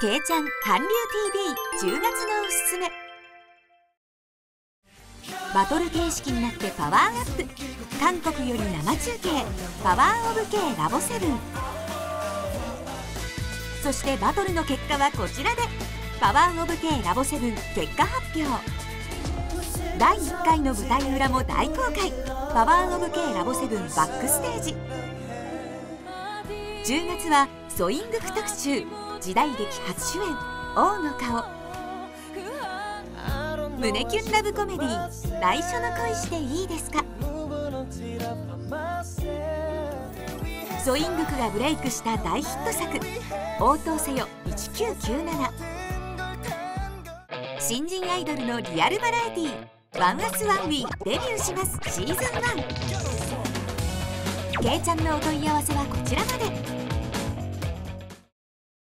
けいちゃん韓流 TV10 月のおすすめ。バトル形式になってパワーアップ。韓国より生中継パワーオブ K ラボセブン。そしてバトルの結果はこちらで。パワーオブ K ラボセブン結果発表。第1回の舞台裏も大公開。パワーオブ K ラボセブンバックステージ。10月はソイングク特集時代劇初主演王の顔。胸キュンラブコメディ内緒の恋していいですか？ソイングクがブレイクした大ヒット作「応答せよ1997」新人アイドルのリアルバラエティー「 ONEUS ONEWE デビューしますシーズン1けいちゃんのお問い合わせはこちらまで。